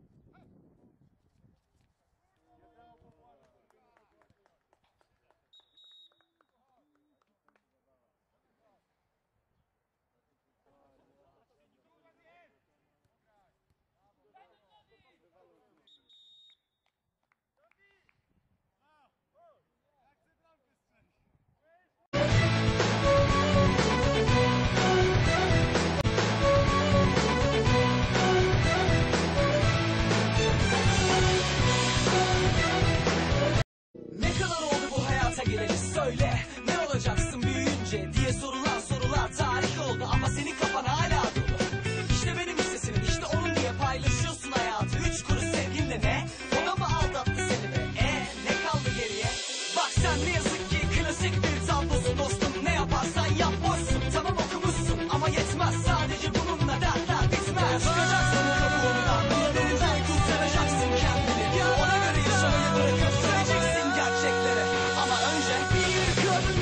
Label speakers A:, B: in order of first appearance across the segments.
A: Hey.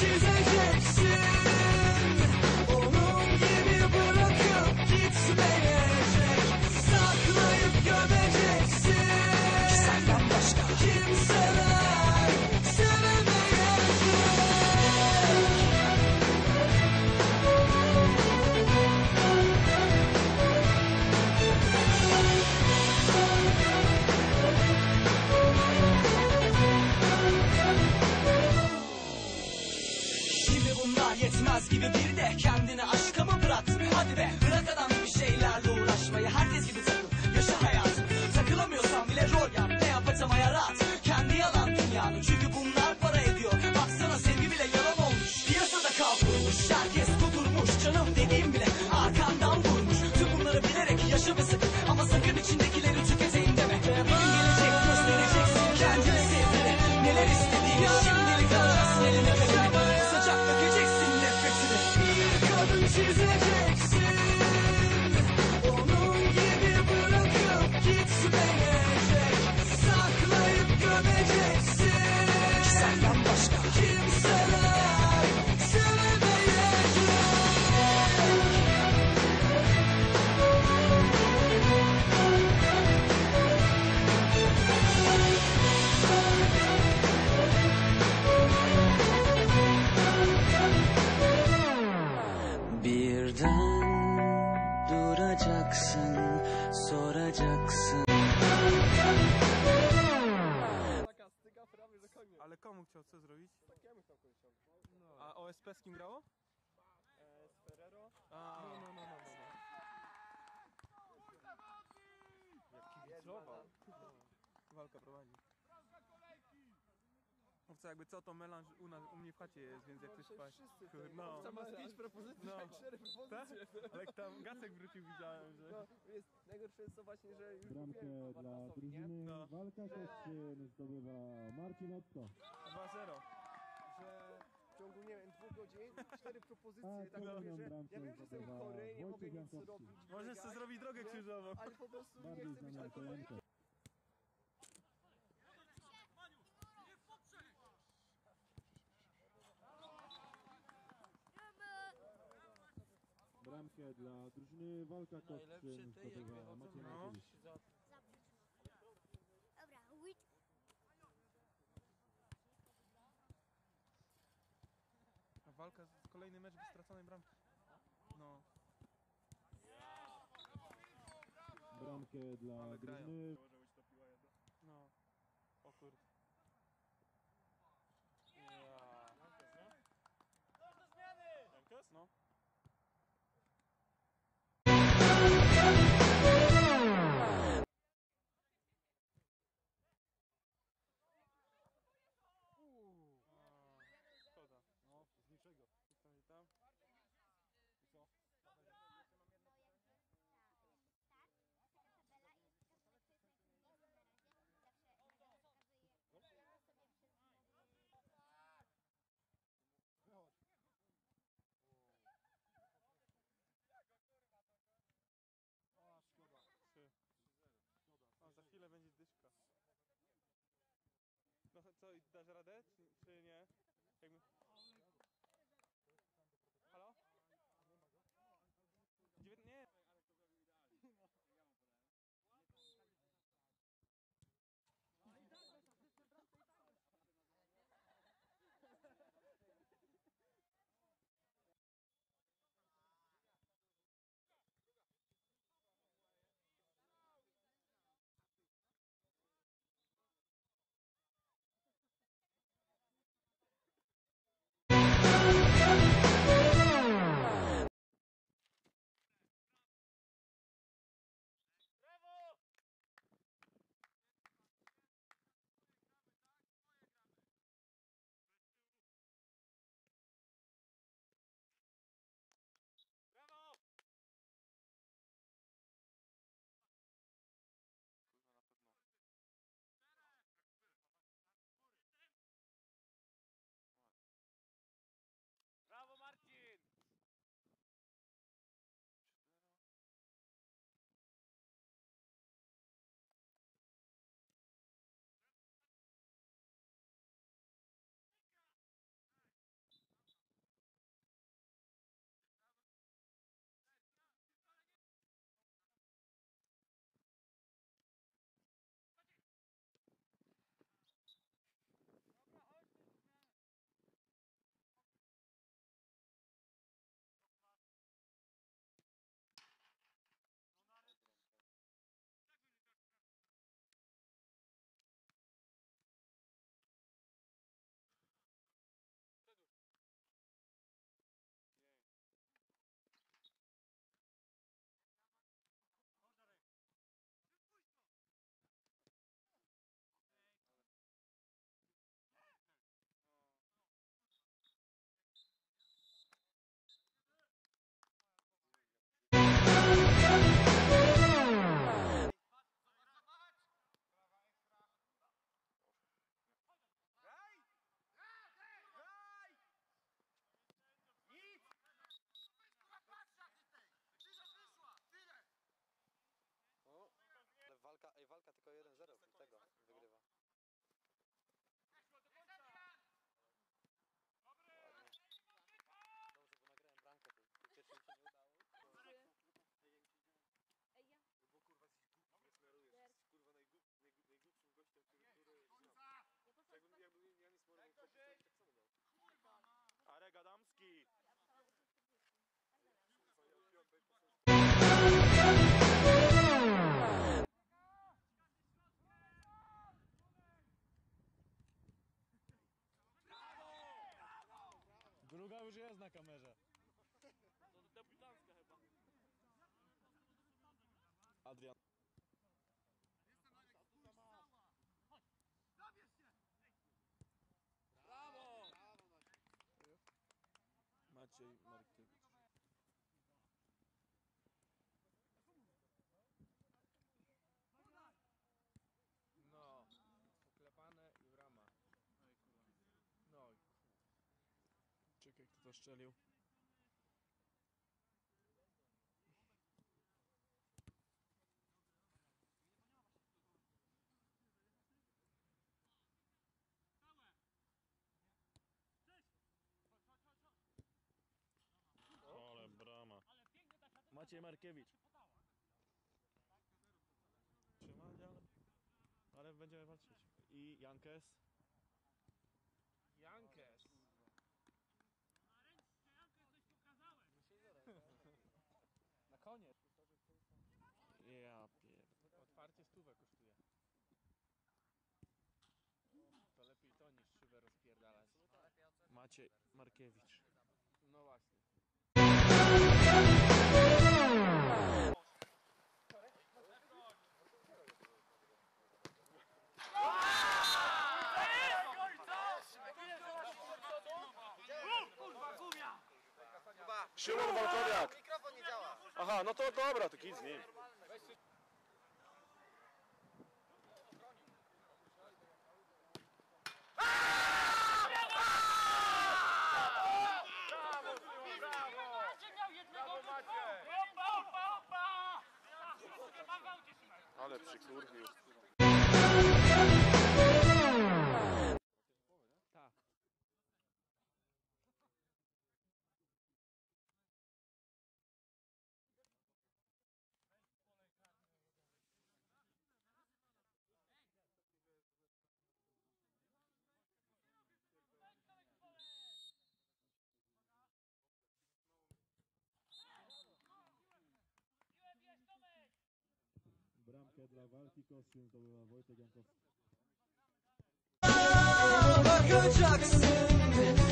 A: she's z kim grało?
B: E, z Ferrero.
A: A, no, no, no, no, no. Jak kibicował. Walka prowadzi. Owca jakby co to melanż u, nas, u mnie w chacie jest, więc jak
B: No,
A: coś
B: przecież
A: spać. no.
B: Owca ma z pięć propozycji,
A: No.
B: no. cztery propozycje.
A: Ale jak tam Gacek wrócił widziałem, że...
B: No, jest, najgorsze jest to właśnie, że już
C: Bramkę dla drużyny
A: No.
C: Walka Koszyn zdobywa Marcin Otto.
A: 2-0.
B: Ciągu, nie wiem, dwóch godzin cztery propozycje.
C: A
B: tak mówię, że ja wiem, że jestem chory, nie mogę nic
C: Jankowski.
B: robić.
A: Możesz sobie zrobić drogę
B: nie?
A: krzyżową.
B: Ale po prostu nie chcę być alkoholikiem.
C: Bramkę dla drużyny Walka
A: No.
C: Markiewicz.
D: Dobra, łódź.
A: A walka, z- kolejny mecz bez straconej bramki. No.
C: Bramkę dla
A: Ale grają. Dasz radę, czy, czy nie? Jakby...
C: Druga już jest na kamerze. Adrian. Maciej Markiewicz.
E: No, poklepane i brama. No i
C: To szczelił? Ale brama. Maciej Markiewicz. Trzymać, ale, ale będziemy walczyć. I Jankes.
E: Jankes. Na koniec.
C: Ja pier...
E: Otwarcie stówę kosztuje. To lepiej to niż szybę rozpierdalać.
C: Maciej Markiewicz.
E: No właśnie.
C: Szymon Walkowiak! Aha, no to dobra, to kij z nim. Ale przykurwił. Bramkę dla walki zdobywa Wojtek Jankowski.
F: Bakacaksın,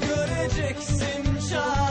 F: göreceksin çare